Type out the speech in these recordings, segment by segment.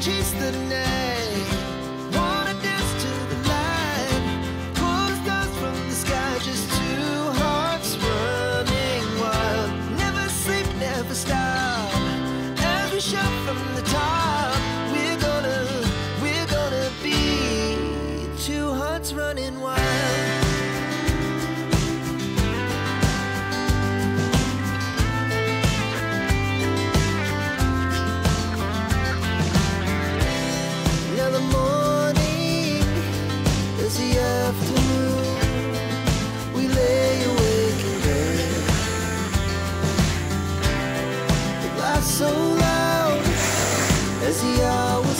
chase the night. as he always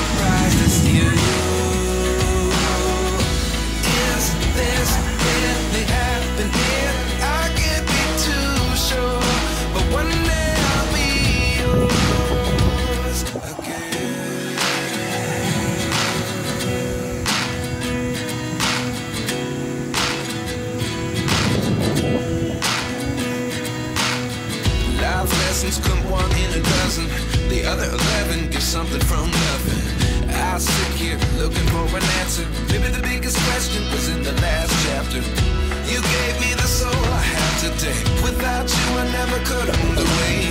Lessons come one in a dozen. The other eleven get something from nothing. I sit here looking for an answer. Maybe the biggest question was in the last chapter. You gave me the soul I have today. Without you, I never could have moved away.